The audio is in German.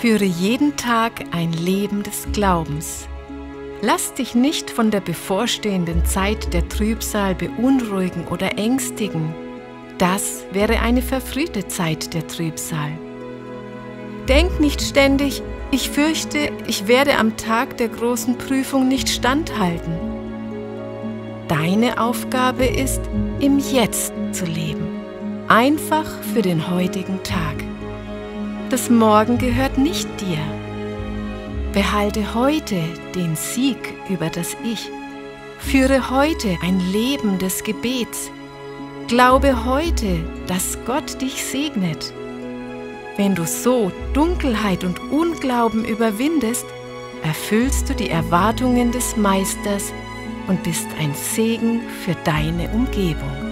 Führe jeden Tag ein Leben des Glaubens. Lass dich nicht von der bevorstehenden Zeit der Trübsal beunruhigen oder ängstigen. Das wäre eine verfrühte Zeit der Trübsal. Denk nicht ständig, ich fürchte, ich werde am Tag der großen Prüfung nicht standhalten. Deine Aufgabe ist, im Jetzt zu leben, einfach für den heutigen Tag. Das Morgen gehört nicht dir. Behalte heute den Sieg über das Ich. Führe heute ein Leben des Gebets. Glaube heute, dass Gott dich segnet. Wenn du so Dunkelheit und Unglauben überwindest, erfüllst du die Erwartungen des Meisters und bist ein Segen für deine Umgebung.